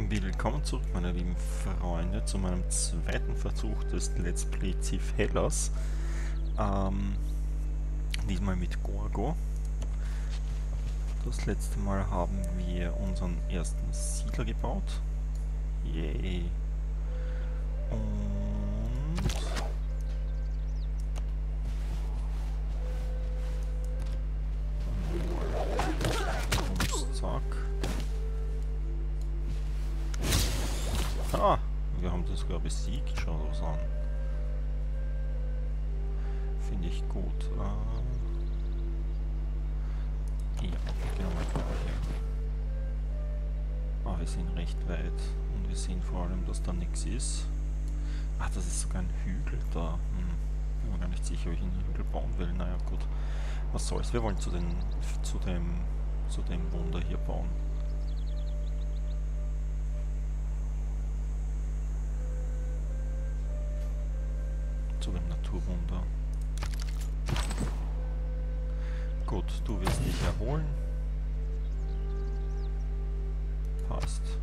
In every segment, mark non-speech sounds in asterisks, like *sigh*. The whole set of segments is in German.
Willkommen zurück, meine lieben Freunde, zu meinem zweiten Versuch des Let's Play Civ Hellas. Ähm, diesmal mit Gorgo. Das letzte Mal haben wir unseren ersten Siedler gebaut. Yay. Und... Was soll's. Wir wollen zu, den, zu, dem, zu dem Wunder hier bauen. zu dem Naturwunder. Gut, du wirst dich erholen. Passt.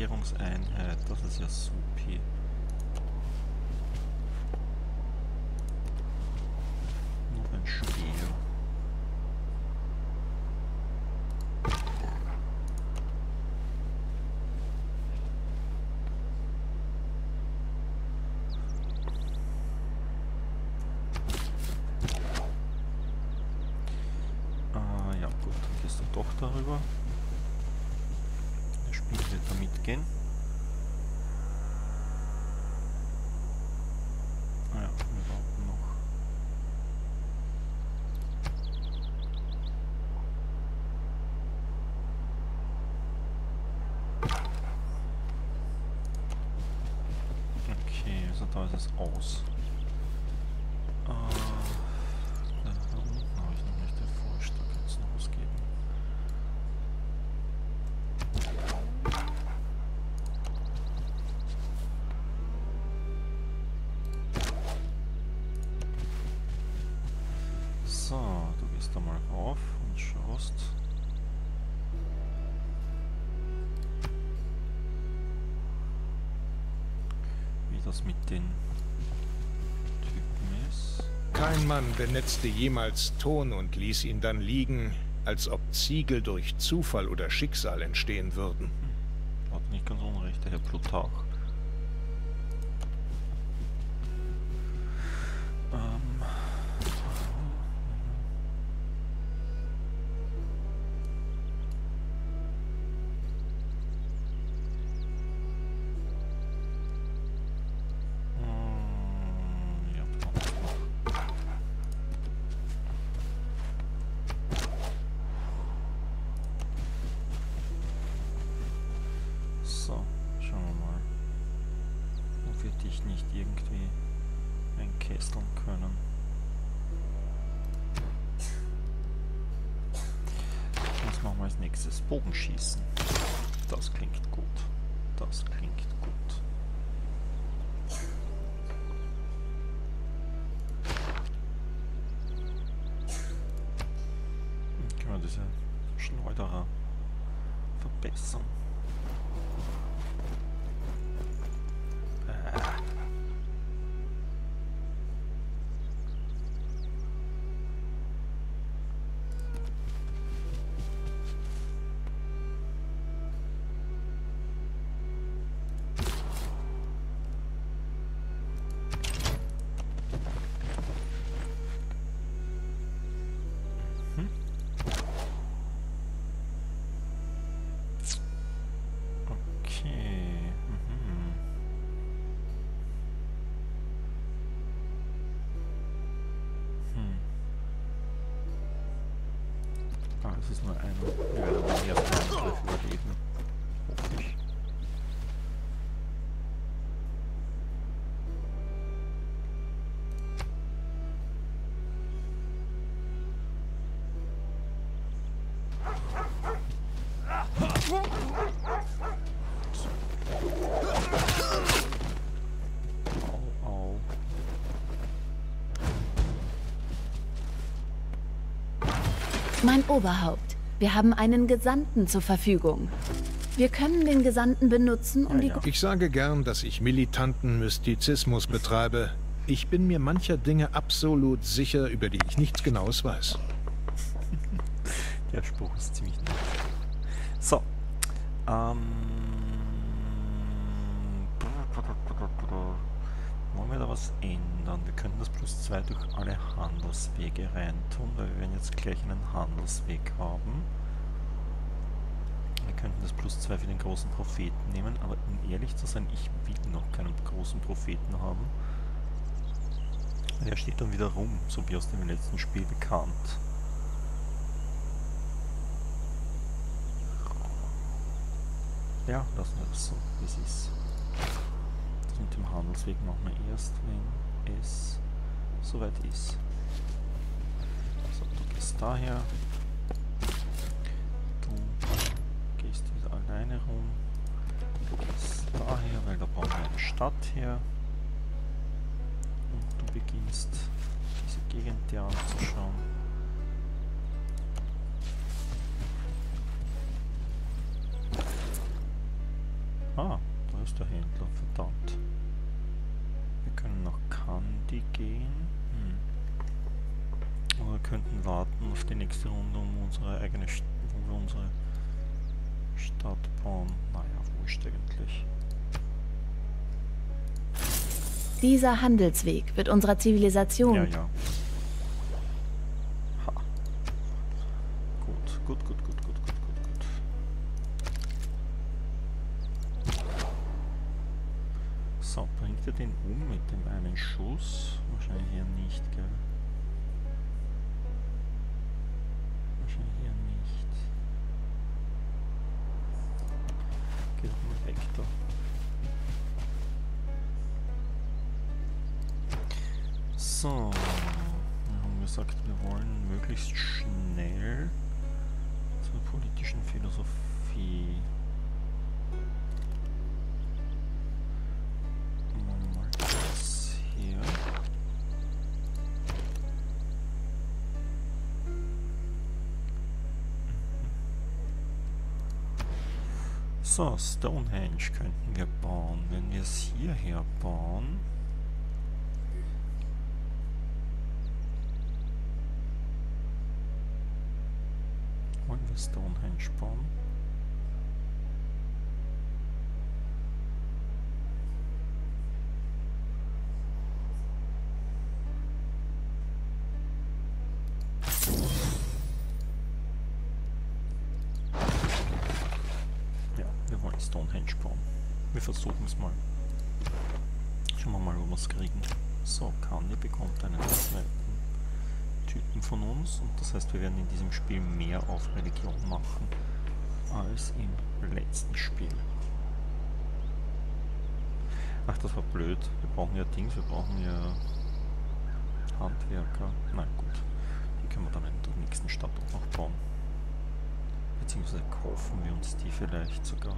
Aufklärungseinheit, das ist ja supi. Noch ein Speer. Ah, ja gut, dann gehst du doch darüber. Der Spiel wird da mitgehen. Ah ja, wir warten noch. Okay, also da ist es aus. Das mit den Typen ist. Kein Mann benetzte jemals Ton und ließ ihn dann liegen, als ob Ziegel durch Zufall oder Schicksal entstehen würden. Hat nicht ganz unrecht, der Herr Plutarch. Ist nur ein. Wir werden den ersten Angriff überleben. Mein Oberhaupt, wir haben einen Gesandten zur Verfügung. Wir können den Gesandten benutzen, um die... Ich sage gern, dass ich militanten Mystizismus betreibe. Ich bin mir mancher Dinge absolut sicher, über die ich nichts Genaues weiß. Der Spruch ist ziemlich nett. So. Ähm. Wollen wir da was ändern? Wir könnten das plus 2 durch alle Handelswege reintun, weil wir werden jetzt gleich einen Handelsweg haben. Wir könnten das plus 2 für den großen Propheten nehmen, aber um ehrlich zu sein, ich will noch keinen großen Propheten haben. Der steht dann wieder rum, so wie aus dem letzten Spiel bekannt. Ja, lassen wir das so, wie es ist. Mit dem Handelsweg machen wir erst, wenn es soweit ist. So, du gehst daher. Du gehst wieder alleine rum. Du gehst daher, weil da brauchen wir eine Stadt her. Und du beginnst diese Gegend dir anzuschauen. Händler, verdammt. Wir können nach Kandi gehen. Hm. Oder wir könnten warten auf die nächste Runde, um unsere eigene, St wo wir unsere Stadt bauen. Naja, wurscht eigentlich. Dieser Handelsweg wird unserer Zivilisation... Ja, ja. Wahrscheinlich eher nicht, gell? Wahrscheinlich eher nicht. Geht mal weg da. So, wir haben gesagt, wir wollen möglichst schnell zur politischen Philosophie. So, Stonehenge könnten wir bauen. Wenn wir es hierher bauen, wollen wir Stonehenge bauen. Ja, wir wollen Stonehenge bauen. Wir versuchen es mal. Schauen wir mal, wo wir es kriegen. So, Kanye bekommt einen zweiten Typen von uns und das heißt, wir werden in diesem Spiel mehr auf Religion machen als im letzten Spiel. Ach, das war blöd. Wir brauchen ja Dings, wir brauchen ja Handwerker. Nein, gut. Die können wir dann in der nächsten Stadt auch noch bauen. Beziehungsweise kaufen wir uns die vielleicht sogar.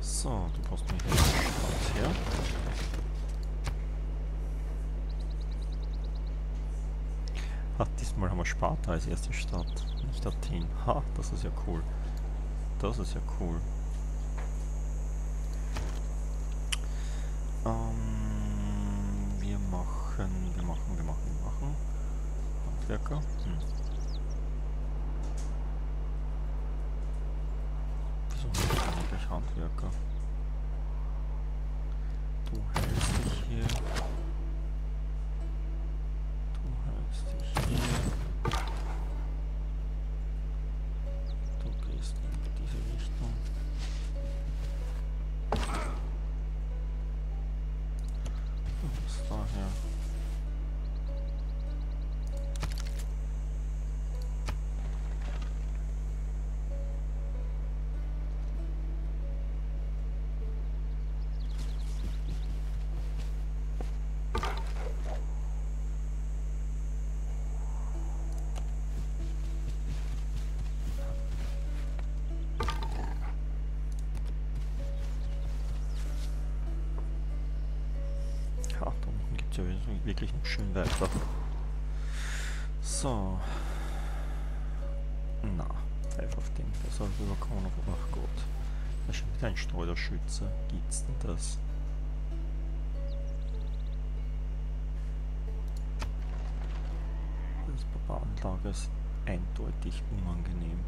So, du brauchst mir hier Stadt her. Ah, diesmal haben wir Sparta als erste Stadt, nicht Athen. Ha, das ist ja cool. Das ist ja cool. Geht ja wirklich noch schön weiter. So. Na, pfeif auf den, der soll rüberkommen Ach Gott. Da ist schon wieder ein Streuderschütze. Gibt's denn das? Das Barbarenlager ist eindeutig unangenehm.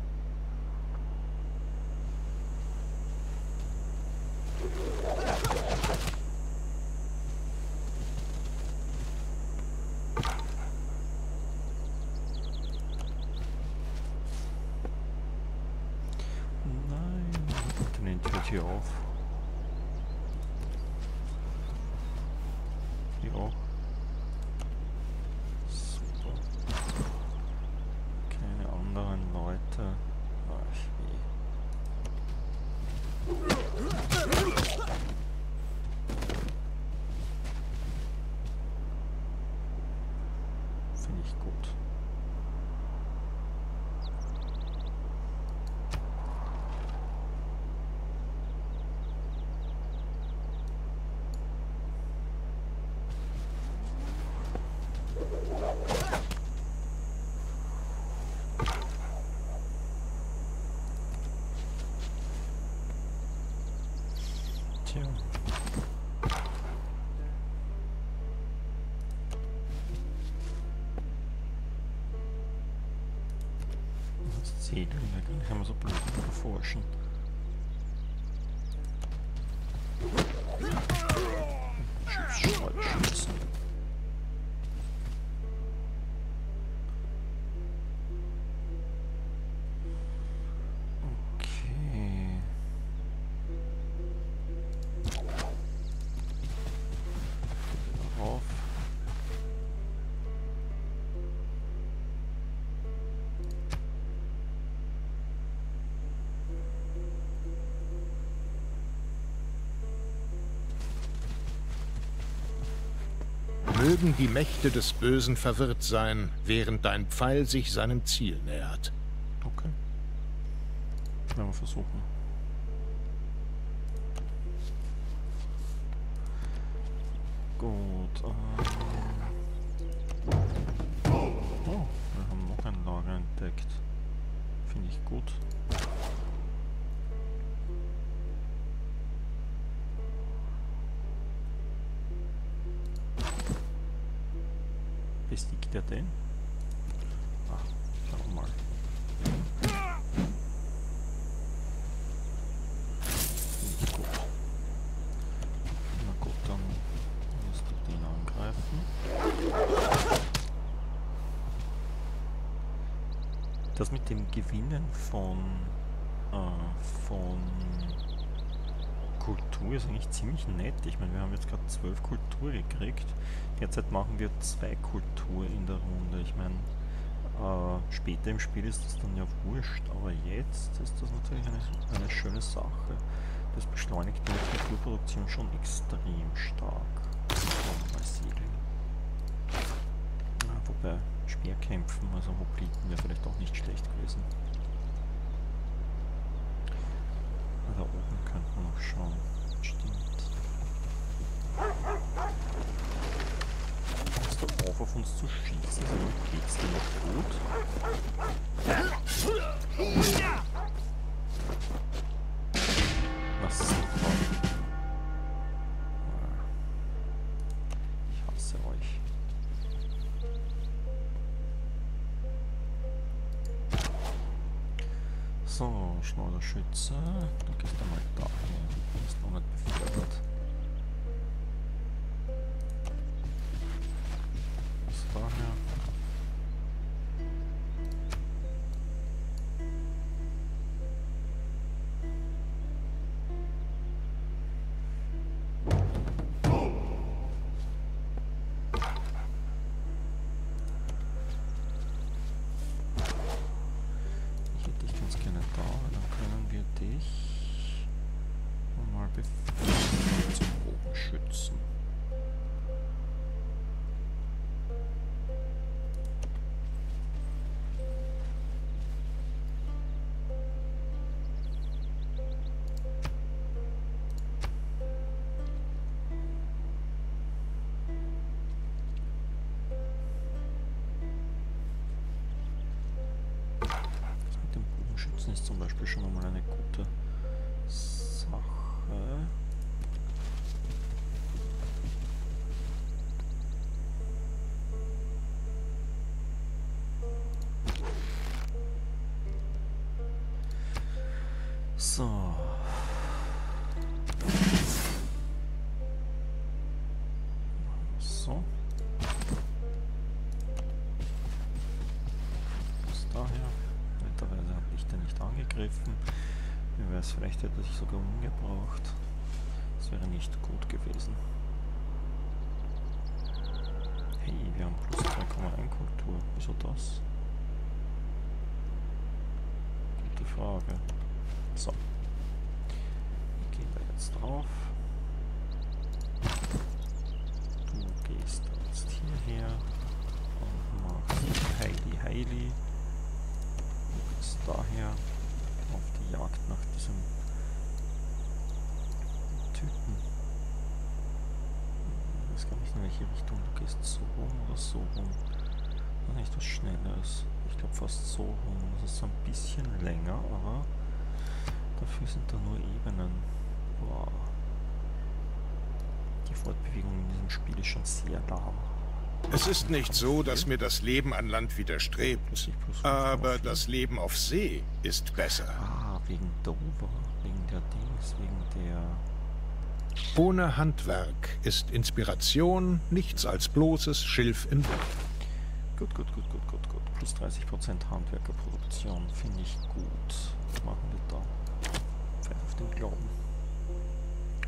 hier auf. Hier auch. Super. Keine anderen Leute. Ach, Finde ich gut. Tja. Das Ziel, da kann man so blöd erforschen. Mögen die Mächte des Bösen verwirrt sein, während dein Pfeil sich seinem Ziel nähert. Okay. Werden wir versuchen. Gut. Ähm. Den? Ah, schauen mal. Dann musst du den angreifen. Das mit dem Gewinnen von, äh, von Kultur ist eigentlich ziemlich nett. Ich meine, wir haben jetzt gerade 12 Kultur gekriegt. Derzeit machen wir zwei Kultur in der Runde. Ich meine, äh, später im Spiel ist das dann ja wurscht, aber jetzt ist das natürlich eine, eine schöne Sache. Das beschleunigt die Kulturproduktion schon extrem stark. Wobei, Speerkämpfen, also Hopliten wäre vielleicht auch nicht schlecht gewesen. Ah, Da oben könnte man noch schauen. Stimmt. Hörst du auf, auf uns zu schießen? So, geht's dir noch gut? Ich hasse euch. So, Schleuderschütze. Du gehst einmal dahin. Du bist Bogenschützen ist zum Beispiel schon einmal eine gute Sache. So. Vielleicht hätte ich sogar umgebraucht. Das wäre nicht gut gewesen. Hey, wir haben plus 2,1 Kultur. Wieso das? Gute Frage. So. Gehen wir jetzt drauf. Du gehst jetzt hierher und machst Heili Heili. Du gehst daher auf die Jagd nach diesem Typen. Ich weiß gar nicht in welche Richtung du gehst. So rum oder so rum. Noch nicht was Schnelles. Ich glaube fast so rum. Das ist so ein bisschen länger, aber Dafür sind da nur Ebenen. Boah. Die Fortbewegung in diesem Spiel ist schon sehr lahm. Es ist nicht so, dass mir das Leben an Land widerstrebt, aber das Leben auf See ist besser. Ah, wegen Dover, wegen der Dings, wegen der... Ohne Handwerk ist Inspiration nichts als bloßes Schilf im Wind. Gut, gut, gut, gut, gut, gut. Plus 30% Handwerkerproduktion finde ich gut. Was machen wir da? auf den Glauben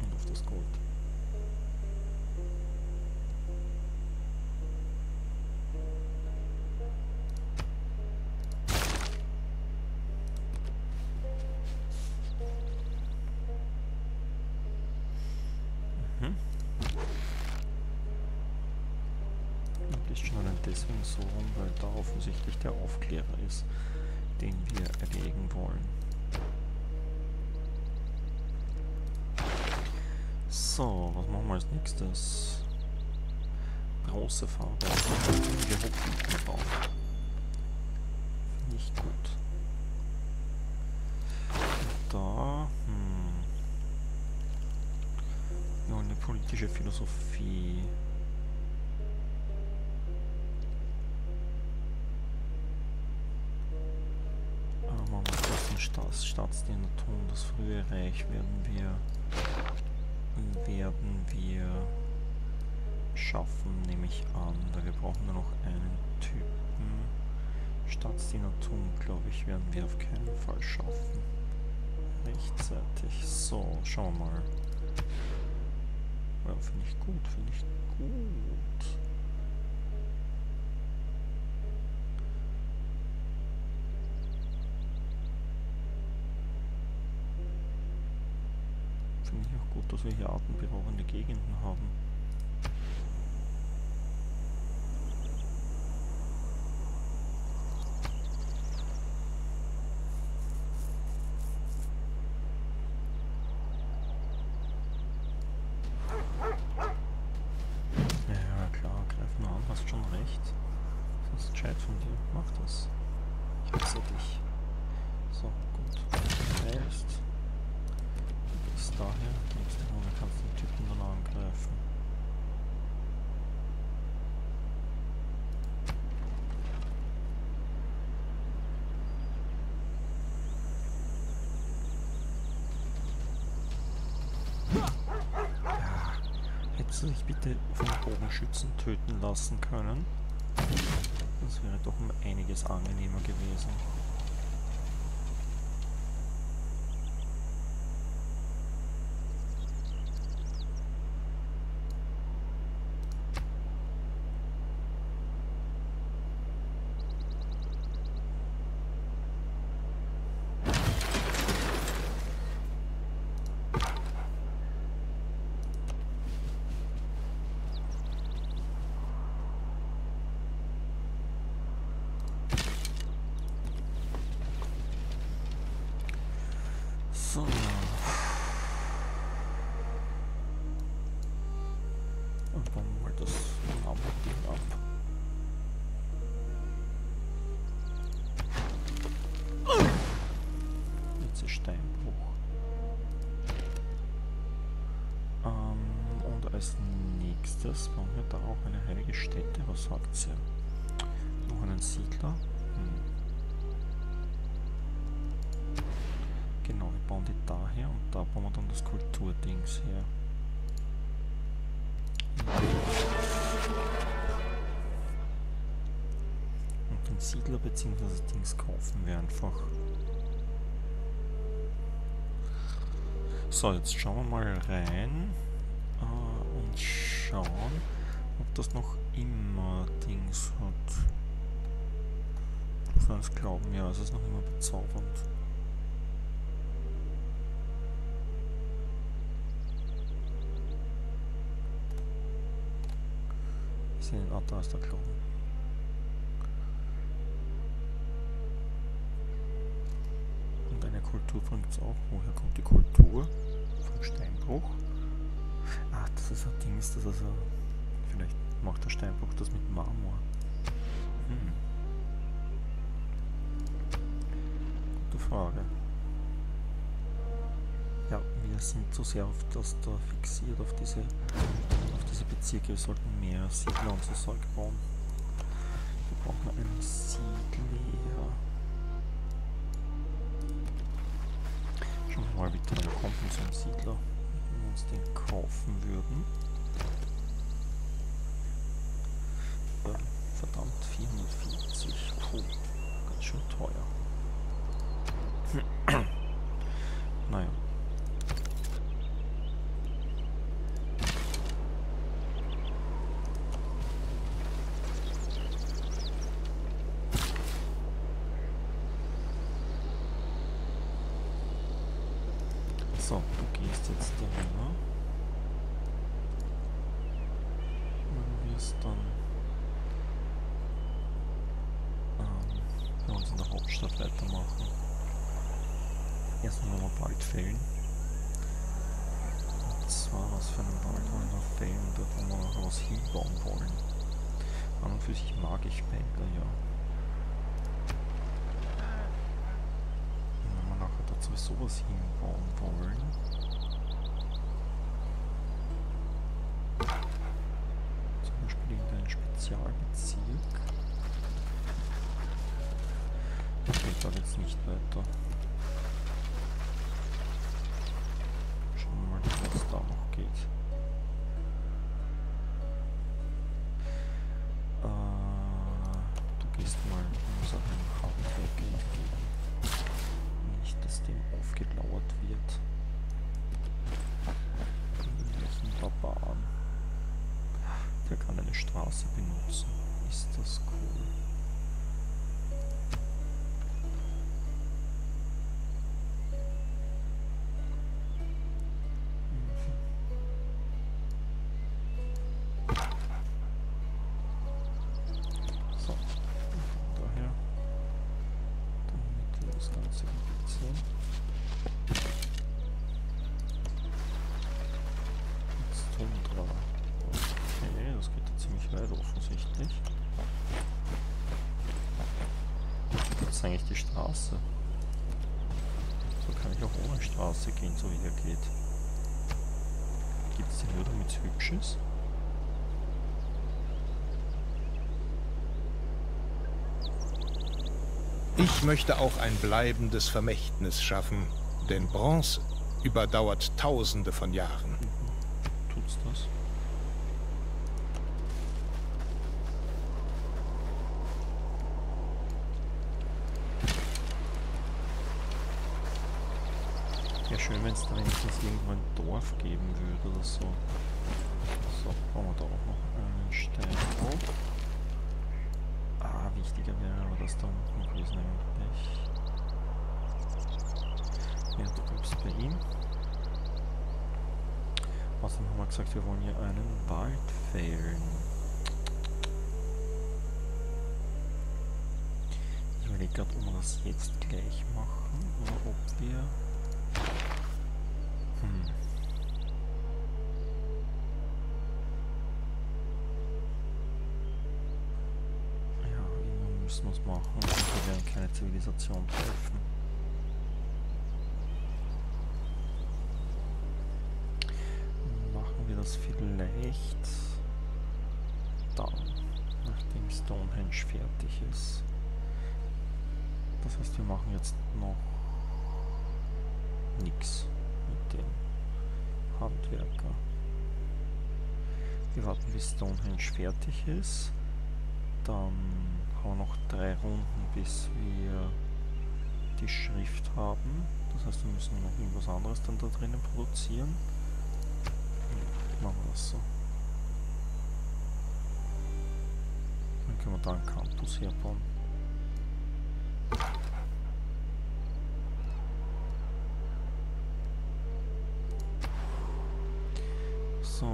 und auf das Gold. Der Aufklärer ist, den wir erlegen wollen. So, was machen wir als nächstes? Große Farbe. Wir hochbieten drauf. Nicht gut. Da, hm. Ja, eine politische Philosophie. Staatsdiener tun. Das frühe Reich werden wir werden wir schaffen, nehme ich an. Da wir brauchen nur noch einen Typen. Staatsdienertum, glaube ich, werden wir auf keinen Fall schaffen. Rechtzeitig. So, schauen wir mal. Ja, finde ich gut, finde ich gut. finde ich auch gut, dass wir hier atemberaubende Gegenden haben. Ja, klar, greif mal an, hast schon recht. Das ist gescheit von dir, mach das. Ich hasse dich. So, gut. Daher. Nächste Runde kannst du den Typen dann angreifen. Ja, hättest du dich bitte vom Bogenschützen töten lassen können? Das wäre doch um einiges angenehmer gewesen. Als nächstes bauen wir da auch eine heilige Stätte. Was sagt sie? Noch einen Siedler? Hm. Genau, wir bauen die daher und da bauen wir dann das Kulturdings her. Und den Siedler bzw. Dings kaufen wir einfach. So, jetzt schauen wir mal rein äh, schauen, ob das noch immer Dings hat. Kannst glauben, ja, es ist noch immer bezaubernd. Ich sehe den ist der Glauben. Und eine Kultur bringt es auch. Woher kommt die Kultur? Vom Steinbruch? Ah, das ist ein Ding, ist das also. Vielleicht macht der Steinbruch das mit Marmor. Hm. Gute Frage. Ja, wir sind zu sehr auf das da fixiert, auf diese, auf diese Bezirke. Wir sollten mehr Siedler und so Zeug bauen. Wir brauchen einen Siedler. Schauen wir mal, wie der kommt mit so einem Siedler, uns den kaufen würden. Verdammt, 440. Puh, ganz schön teuer. *clears throat* naja. So, du gehst jetzt darüber. Und wirst dann ähm, bei uns in der Hauptstadt weitermachen. Erstmal nochmal Wald fällen. Und zwar, was für einen Wald wollen wir fällen, dort wo wir was hinbauen wollen. An und für sich mag ich Bänder, ja. Wenn wir nachher dazu sowas hinbauen wollen. Zum Beispiel in einen Spezialbezirk. Okay, da geht's eigentlich die Straße. So kann ich auch ohne Straße gehen, so wie er geht. Gibt es den nur damit es hübsch ist? Ich möchte auch ein bleibendes Vermächtnis schaffen, denn Bronze überdauert tausende von Jahren. Tut's das? Ja, schön, wenn es da wenigstens irgendwo ein Dorf geben würde oder so. So, bauen wir da auch noch einen Steinbruch. Ah, wichtiger wäre aber, dass da unten gewesen eigentlich. Ja, du bleibst bei ihm. Außerdem haben wir gesagt, wir wollen hier einen Wald fällen. Ich überlege gerade, ob wir das jetzt gleich machen oder ob wir... machen, sonst wir werden keine Zivilisation treffen. Machen wir das vielleicht dann, nachdem Stonehenge fertig ist. Das heißt, wir machen jetzt noch nichts mit dem Handwerker. Wir warten bis Stonehenge fertig ist. Dann wir noch drei Runden, bis wir die Schrift haben. Das heißt, wir müssen noch irgendwas anderes dann da drinnen produzieren. Machen wir das so. Dann können wir da einen Campus herbauen. So.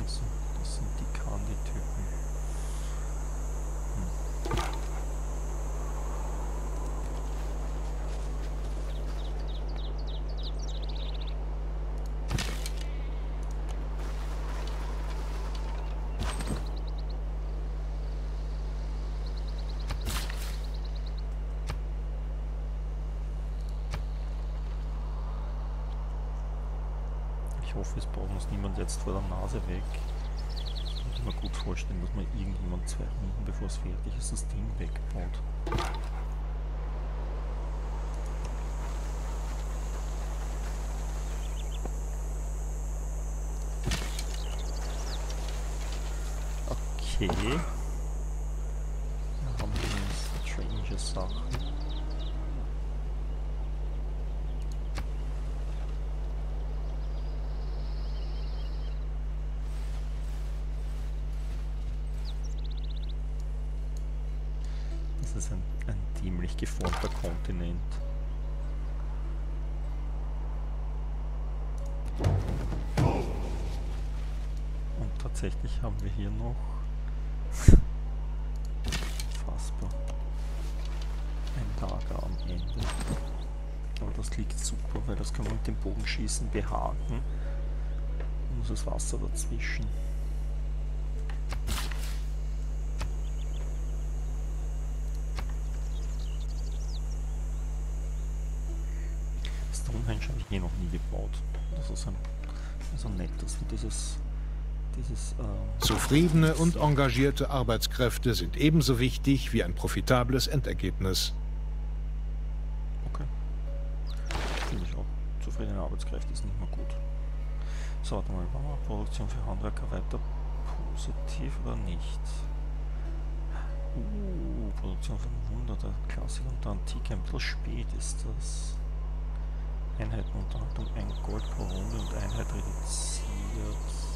Also, das sind die Kandi-Typen. Hm. Ich hoffe, es baut uns niemand jetzt vor der Nase weg. Ich kann mir gut vorstellen, dass man irgendjemand zwei Runden bevor es fertig ist, das Ding wegbaut. Okay. Wir haben hier strange Sachen. Das ist ein, ein dämlich geformter Kontinent. Und tatsächlich haben wir hier noch fassbar ein Lager am Ende. Aber das liegt super, weil das kann man mit dem Bogenschießen behaken. Muss das Wasser dazwischen. Stonehenge habe ich eh noch nie gebaut. Das ist ein, so nett, dass wir dieses, Zufriedene und engagierte Arbeitskräfte sind ebenso wichtig wie ein profitables Endergebnis. Okay. Finde ich auch. Zufriedene Arbeitskräfte ist nicht mehr gut. So, warte mal, war Produktion für Handwerker weiter positiv oder nicht? Uh, Produktion von Wunder, der Klassik und der Antike, ein bisschen spät ist das. Einheiten Unterhaltung, ein Gold pro Runde und Einheit reduziert.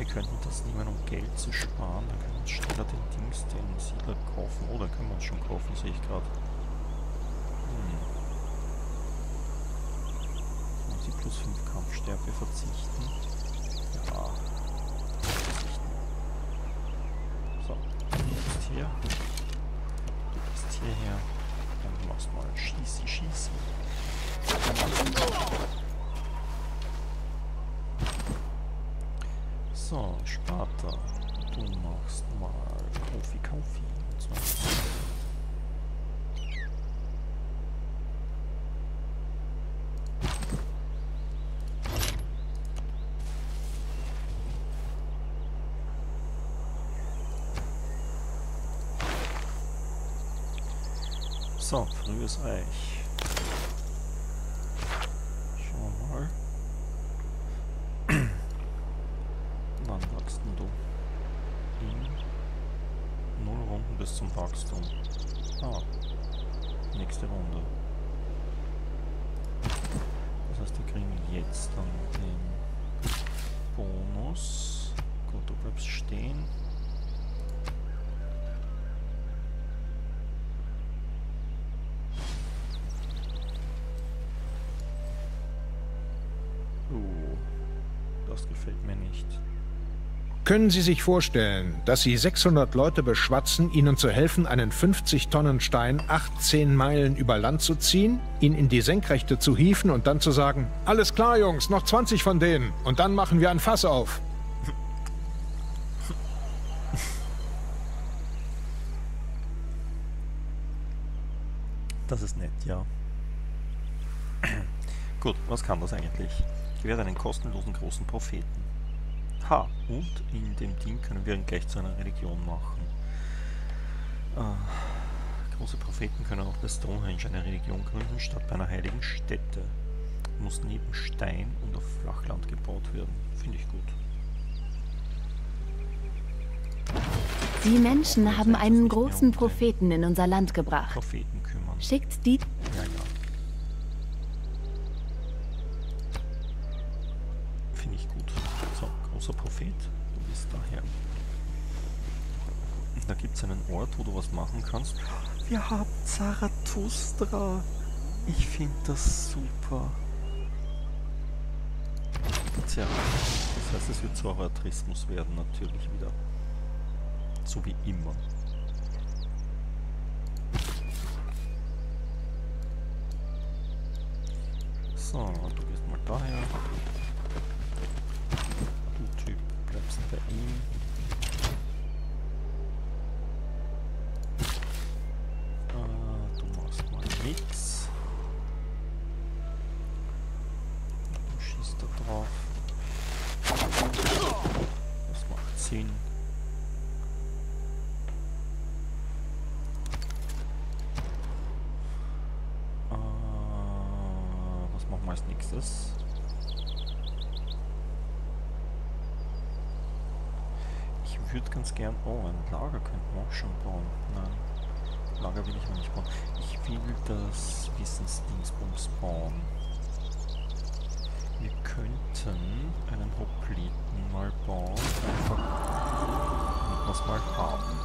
Wir könnten das nehmen, um Geld zu sparen. Dann können wir uns schneller den Dings, den Siedler kaufen. Oh, dann können wir uns schon kaufen, sehe ich gerade. Hm. Und die plus 5 Kampfstärke verzichten. Ja. Verzichten. So, du bist hier. Du bist hierher. Dann machst mal Schießi, Schießi. So, Sparta. Du machst mal Kaufi, Kaufi. Zwar So, frühes Reich. Können Sie sich vorstellen, dass Sie 600 Leute beschwatzen, Ihnen zu helfen, einen 50 Tonnen Stein 18 Meilen über Land zu ziehen, ihn in die Senkrechte zu hieven und dann zu sagen, alles klar, Jungs, noch 20 von denen und dann machen wir ein Fass auf. Das ist nett, ja. Gut, was kann das eigentlich? Ich werde einen kostenlosen großen Propheten. Ha, und in dem Ding können wir ihn gleich zu einer Religion machen. Äh, große Propheten können auch bei Stonehenge eine Religion gründen, statt bei einer heiligen Stätte. Muss neben Stein und auf Flachland gebaut werden. Finde ich gut. Die Menschen haben einen großen Propheten in unser Land gebracht. Propheten kümmern. Schickt die... Ja, ja. Da gibt es einen Ort, wo du was machen kannst. Wir haben Zarathustra. Ich finde das super. Tja, das heißt, es wird Zoroastrismus werden, natürlich wieder. So wie immer. So, du gehst mal daher. Nächstes? Ich würde ganz gern... Oh, ein Lager könnten wir auch schon bauen. Nein, Lager will ich noch nicht bauen. Ich will das Wissensdingsbums bauen. Wir könnten einen Hopliten mal bauen, einfach damit wir es mal haben.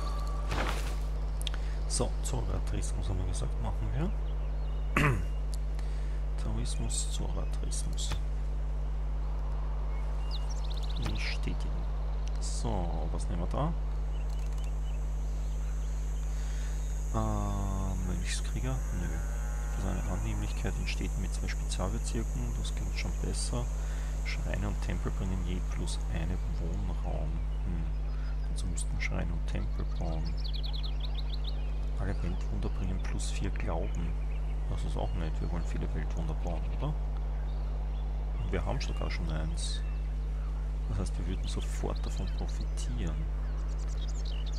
So, haben wir gesagt, machen wir. *clears throat* Taoismus, Zoroastrismus. Bestätigen. So, was nehmen wir da? Äh, Mönchskrieger? Nö. Das ist eine Annehmlichkeit Städten mit zwei Spezialbezirken, das klingt schon besser. Schreine und Tempel bringen je plus einen Wohnraum. Hm. Also müssten Schreine und Tempel bauen. Alle Weltwunder bringen plus vier Glauben. Das ist auch nett, wir wollen viele Weltwunder bauen, oder? Und wir haben sogar schon eins. Das heißt, wir würden sofort davon profitieren.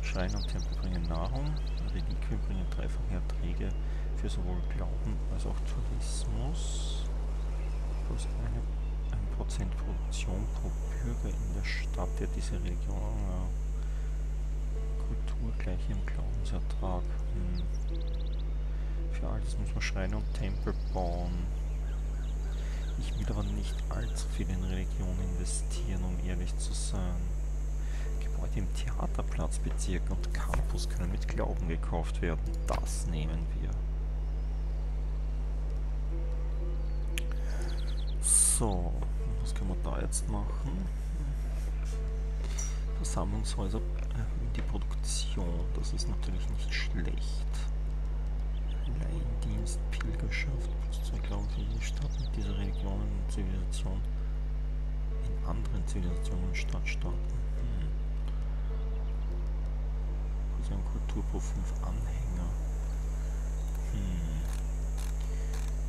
Schreine und Tempel bringen Nahrung, Reliquien bringen dreifache Erträge für sowohl Glauben als auch Tourismus. Plus eine, ein Prozent Produktion pro Bürger in der Stadt, der diese Religion ja, Kultur gleich im Glaubensertrag. Hm. Für all das muss man Schreine und Tempel bauen. Ich will aber nicht allzu viel in Religion investieren, um ehrlich zu sein. Gebäude im Theaterplatzbezirk und Campus können mit Glauben gekauft werden. Das nehmen wir. So, was können wir da jetzt machen? Versammlungshäuser erhöhen die Produktion. Das ist natürlich nicht schlecht. Laiendienst, Pilgerschaft, plus zwei Glauben für die Stadt mit dieser Religion und Zivilisation in anderen Zivilisationen und Stadtstaaten. Hm. Also ein Kultur pro fünf Anhänger. Hm.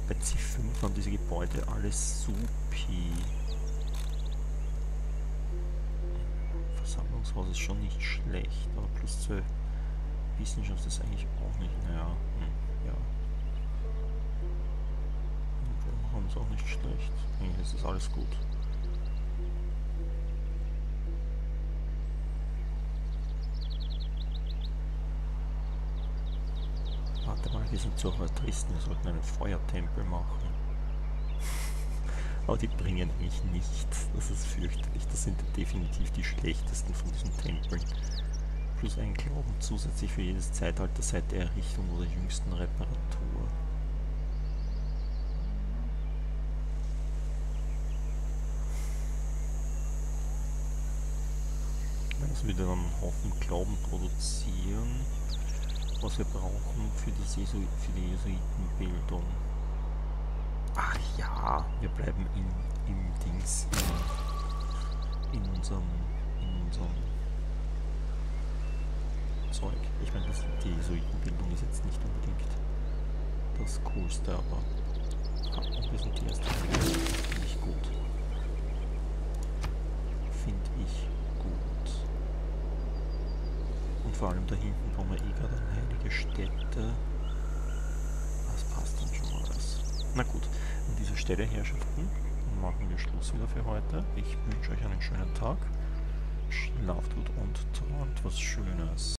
Bei C5 haben diese Gebäude alles supi. Versammlungshaus ist schon nicht schlecht, aber plus 12 Wissenschaft ist eigentlich auch nicht, naja, hm, ja. Wohnraum ist auch nicht schlecht. Eigentlich ist das alles gut. Warte mal, wir sind Zoroastristen, wir sollten einen Feuertempel machen. *laughs* Aber die bringen eigentlich nichts. Das ist fürchterlich. Das sind definitiv die schlechtesten von diesen Tempeln. Plus ein Glauben zusätzlich für jedes Zeitalter seit der Errichtung oder jüngsten Reparatur. muss wieder einen Haufen Glauben produzieren, was wir brauchen für die, Jesu für die Jesuitenbildung. Ach ja, wir bleiben in, im Dings, in, in unserem, in unserem Zeug. Ich meine, die Jesuitenbildung ist jetzt nicht unbedingt das Coolste, aber wir sind die erste Finde ich gut. Finde ich gut. Und vor allem da hinten brauchen wir eh gerade eine heilige Stätte. Das passt dann schon alles. Na gut, an dieser Stelle, Herrschaften, machen wir Schluss wieder für heute. Ich wünsche euch einen schönen Tag. Schlaft gut und träumt was Schönes.